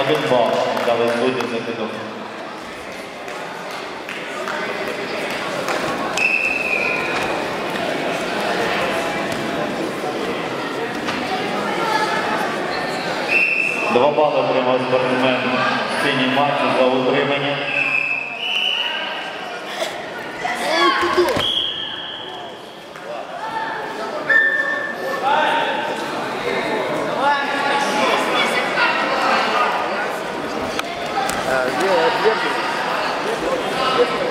Один бал дали судді за кидок. Два бали отримав спортсмен в синій матчі за утримання. Uh, yeah,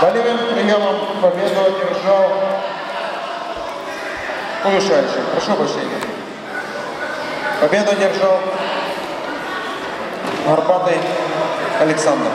Болевым приемом победу одержал Улушающий. Прошу прощения. Победу одержал Горбатый Александр.